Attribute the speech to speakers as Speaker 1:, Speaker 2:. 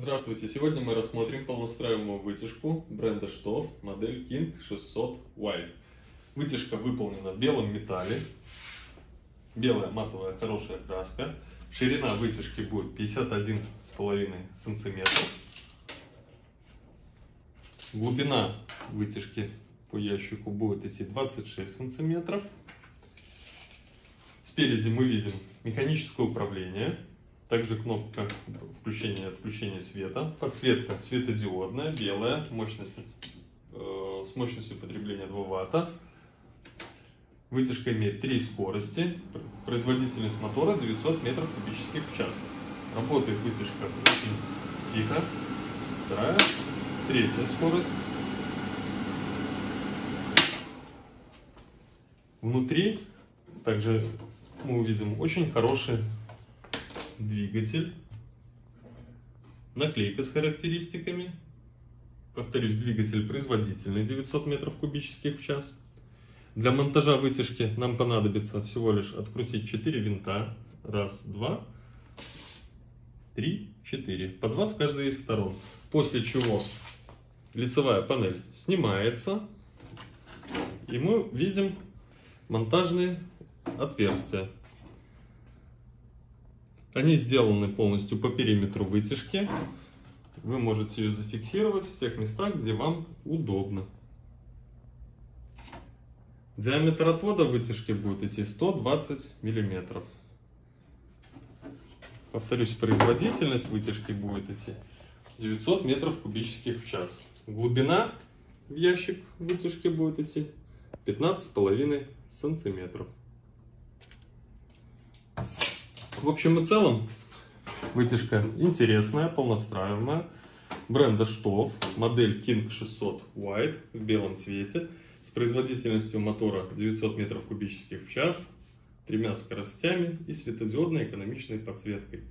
Speaker 1: Здравствуйте! Сегодня мы рассмотрим полновстраиваемую вытяжку бренда Штоф, модель King 600 White. Вытяжка выполнена в белом металле, белая матовая хорошая краска. Ширина вытяжки будет 51,5 сантиметров. Глубина вытяжки по ящику будет идти 26 сантиметров. Спереди мы видим механическое управление, также кнопка включения и отключения света. Подсветка светодиодная, белая, мощность, э, с мощностью потребления 2 ватта. Вытяжка имеет три скорости. Производительность мотора 900 метров кубических в час. Работает вытяжка очень тихо. Вторая, третья скорость. Внутри также мы увидим очень хороший двигатель, наклейка с характеристиками. Повторюсь, двигатель производительный, 900 метров кубических в час. Для монтажа вытяжки нам понадобится всего лишь открутить 4 винта. Раз, два, три, четыре. По два с каждой из сторон. После чего лицевая панель снимается. И мы видим монтажные отверстия. Они сделаны полностью по периметру вытяжки. Вы можете ее зафиксировать в тех местах, где вам удобно. Диаметр отвода вытяжки будет идти 120 миллиметров. Повторюсь, производительность вытяжки будет идти 900 метров кубических в час. Глубина в ящик вытяжки будет идти 15,5 сантиметров. В общем и целом, вытяжка интересная, полновстраиваемая. Бренда Штоф, модель King 600 White в белом цвете. С производительностью мотора 900 метров кубических в час, тремя скоростями и светодиодной экономичной подсветкой.